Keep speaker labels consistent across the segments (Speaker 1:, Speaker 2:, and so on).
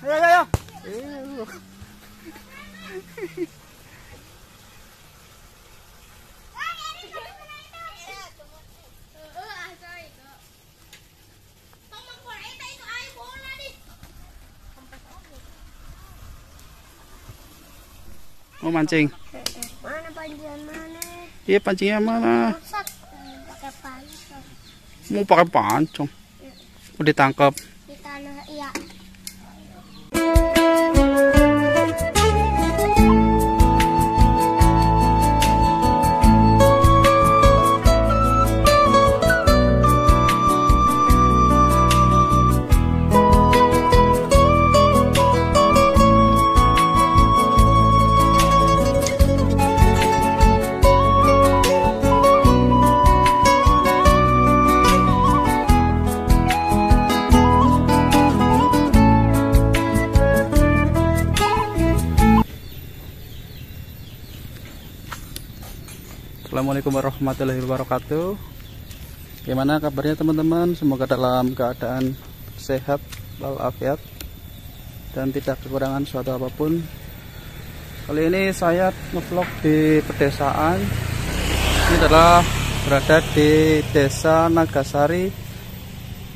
Speaker 1: Ayo, ayo, ayo. Eh, Mau mancing?
Speaker 2: Mana panjangan mana?
Speaker 1: Iya pancingnya mana?
Speaker 2: Rusak. Pakai pancong.
Speaker 1: Mau pakai pancong. Mau ditangkap. Assalamualaikum warahmatullahi wabarakatuh. Gimana kabarnya teman-teman? Semoga dalam keadaan sehat walafiat dan tidak kekurangan suatu apa pun. Kali ini saya ngevlog di pedesaan. Ini adalah berada di Desa Nagasari,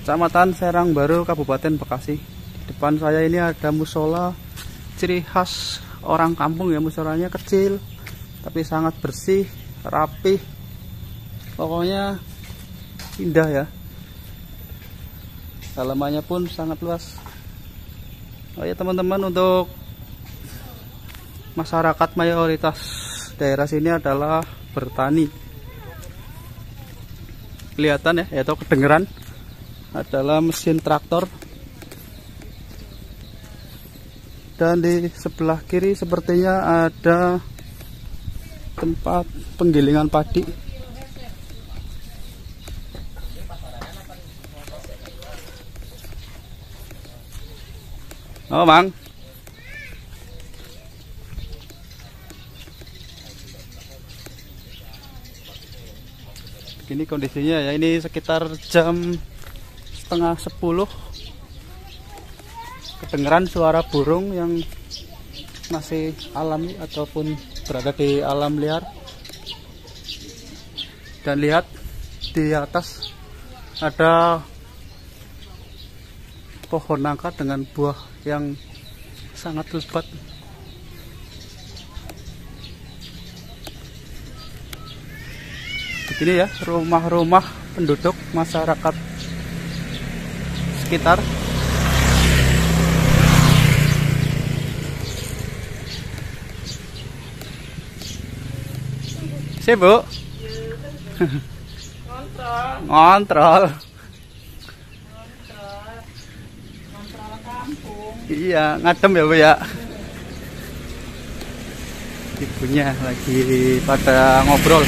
Speaker 1: Kecamatan Serang Baru, Kabupaten Bekasi. Di depan saya ini ada musola ciri khas orang kampung ya musolanya kecil tapi sangat bersih rapi pokoknya indah ya. Halamannya pun sangat luas. Oh ya teman-teman untuk masyarakat mayoritas daerah sini adalah bertani. Kelihatan ya atau kedengeran adalah mesin traktor. Dan di sebelah kiri sepertinya ada tempat penggilingan padi Oh, Bang. Ini kondisinya ya, ini sekitar jam setengah sepuluh kedengeran suara burung yang masih alami ataupun berada di alam liar. Dan lihat di atas ada pohon nangka dengan buah yang sangat lebat. Begini ya rumah-rumah penduduk masyarakat sekitar Sibuk?
Speaker 3: Ngontrol,
Speaker 1: Ngontrol.
Speaker 3: ngontrol kampung.
Speaker 1: Iya, ngadem ya, Bu ya. Ibunya lagi pada ngobrol.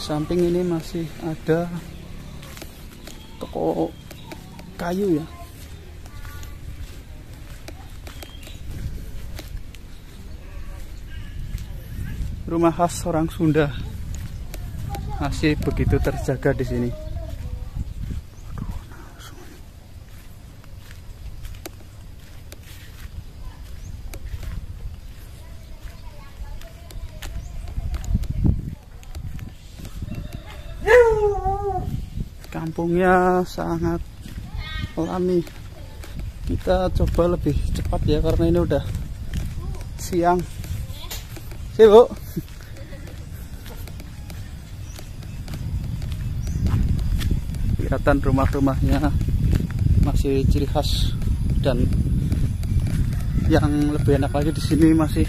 Speaker 1: Samping ini masih ada toko kayu ya. Rumah khas orang Sunda masih begitu terjaga di sini. Kampungnya sangat alami. Kita coba lebih cepat ya karena ini udah siang. Sibuk. kelihatan rumah-rumahnya masih ciri khas dan yang lebih enak lagi di sini masih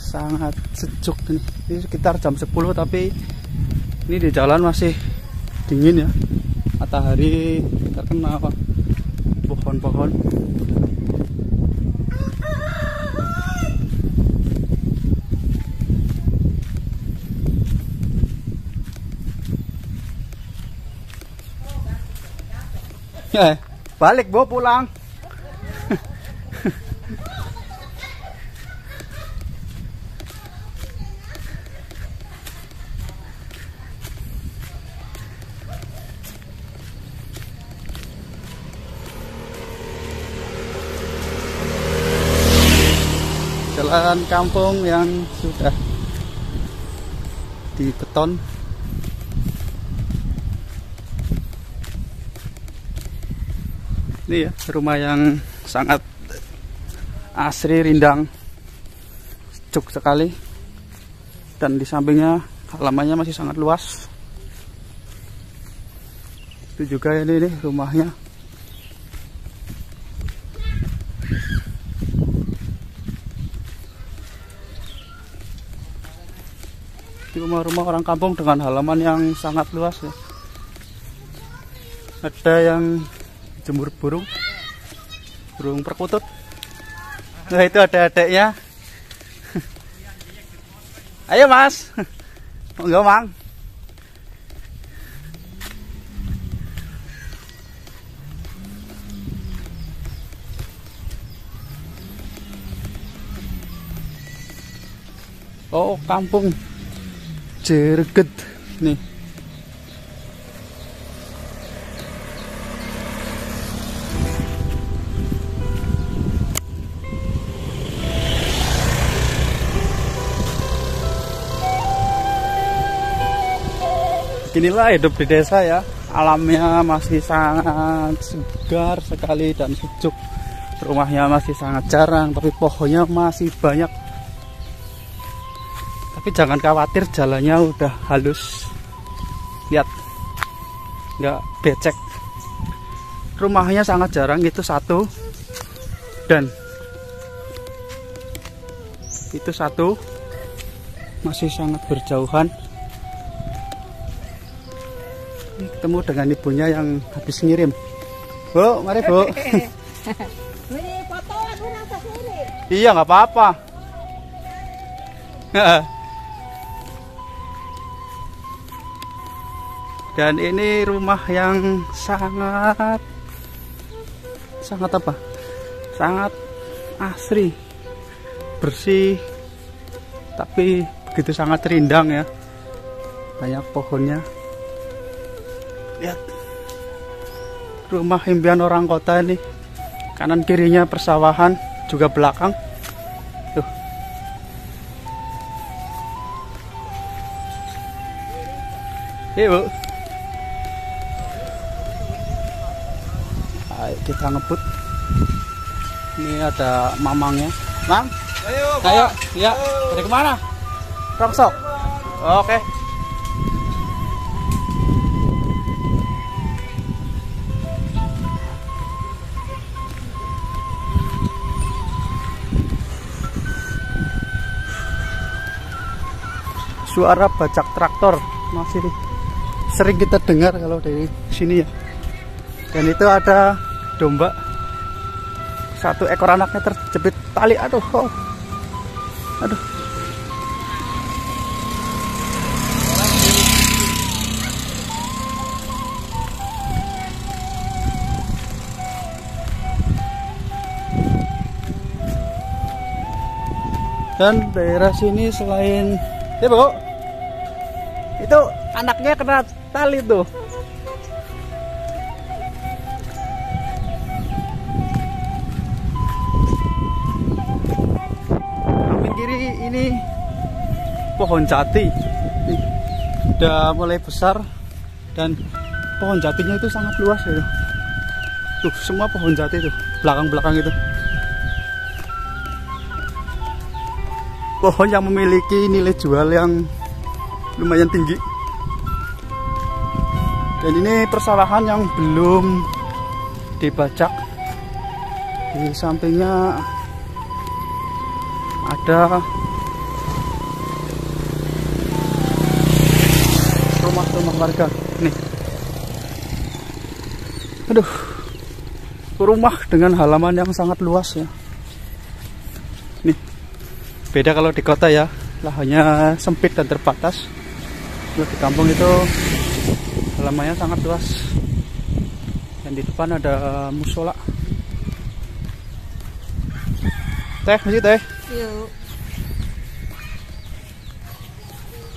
Speaker 1: sangat sejuk ini. Ini sekitar jam 10 tapi ini di jalan masih dingin ya. Matahari terkena pohon-pohon. Eh, balik bawa pulang. Jalan kampung yang sudah di beton. Ini ya rumah yang sangat asri rindang cuk sekali. Dan di sampingnya halamannya masih sangat luas. Itu juga ini, ini rumahnya. Rumah-rumah orang kampung dengan halaman yang sangat luas ya. Ada yang jemur burung. Burung perkutut. Nah itu ada adeknya. Ayo mas. Enggak mang. Oh, kampung. Jerget. Nih. Inilah hidup di desa ya. Alamnya masih sangat segar sekali dan sejuk. Rumahnya masih sangat jarang, tapi pohonnya masih banyak. Tapi jangan khawatir jalannya udah halus. Lihat nggak becek. Rumahnya sangat jarang itu satu. Dan itu satu. Masih sangat berjauhan ketemu dengan ibunya yang habis ngirim. Bu mari bu. Iya nggak apa-apa. Dan ini rumah yang sangat sangat apa? Sangat asri bersih tapi begitu sangat rindang ya. Banyak pohonnya lihat rumah impian orang kota ini kanan kirinya persawahan juga belakang tuh Yuk, Bu. Ayo kita ngebut. Ini ada mamangnya. Mang,
Speaker 3: Ayo,
Speaker 1: ayo, ya. Dari ke mana? Rongsok. Oke. Suara bajak traktor masih sering kita dengar kalau dari sini ya. Dan itu ada domba satu ekor anaknya terjepit tali aduh oh. aduh dan daerah sini selain ya bu. Itu anaknya kena tali tuh. Kiri ini pohon jati. Udah mulai besar dan pohon jatinya itu sangat luas ya tuh semua pohon jati tuh belakang-belakang itu pohon yang memiliki nilai jual yang lumayan tinggi. Dan ini persawahan yang belum dibajak. Di sampingnya ada rumah-rumah warga. Nih. Aduh. Rumah dengan halaman yang sangat luas ya beda kalau di kota ya. Lahannya sempit dan terbatas. Kalau di kampung itu halamannya sangat luas. Dan di depan ada musola. Teh masih teh?
Speaker 3: Yuk.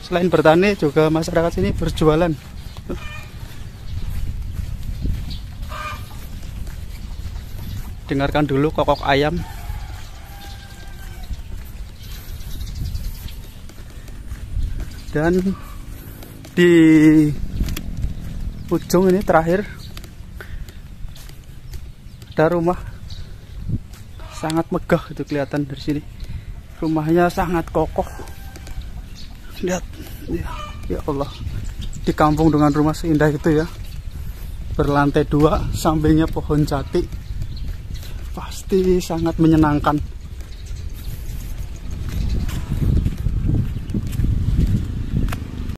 Speaker 1: selain bertani juga masyarakat sini berjualan. Dengarkan dulu kokok ayam dan di ujung ini terakhir ada rumah sangat megah itu kelihatan dari sini. Rumahnya sangat kokoh. Lihat ya, ya Allah. Di kampung dengan rumah seindah itu ya. Berlantai dua sampingnya pohon jati. Pasti sangat menyenangkan